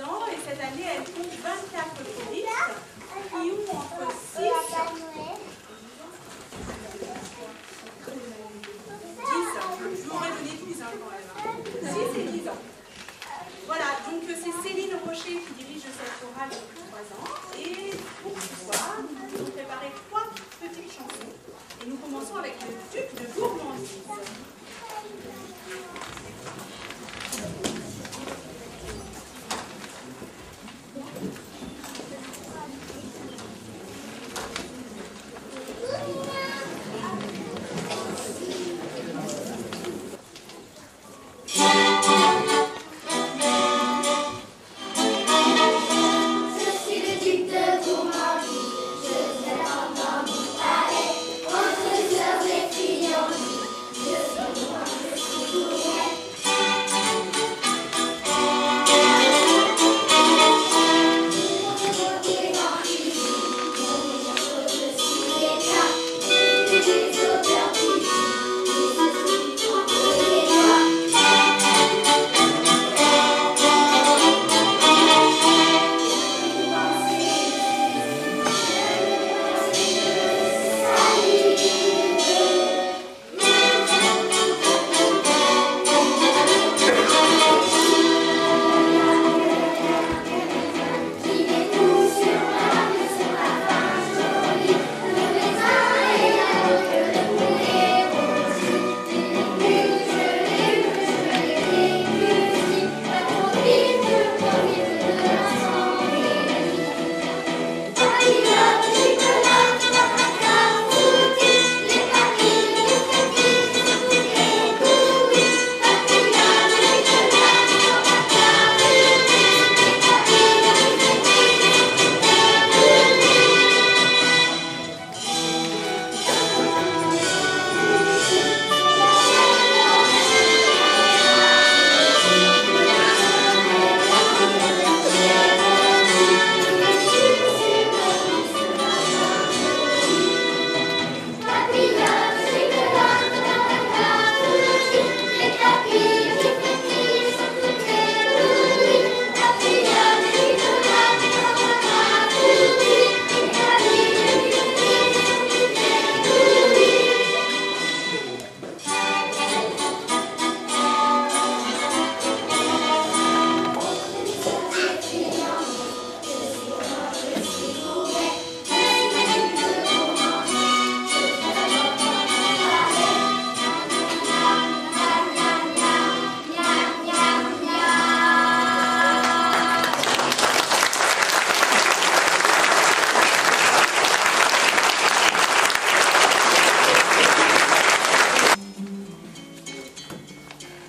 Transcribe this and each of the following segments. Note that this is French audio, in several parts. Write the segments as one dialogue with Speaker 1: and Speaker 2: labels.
Speaker 1: ans et cette année, elle compte 24 colis qui ont entre 6 10, je m'aurais donné 10 ans hein, quand même. Hein. 6 et 10 ans. Voilà, donc euh, c'est Céline Rocher qui dirige cette chorale depuis 3 ans. Et pour ce soir, nous avons préparé trois petites chansons. Et nous commençons avec le Duc de Bourg.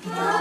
Speaker 2: Bye.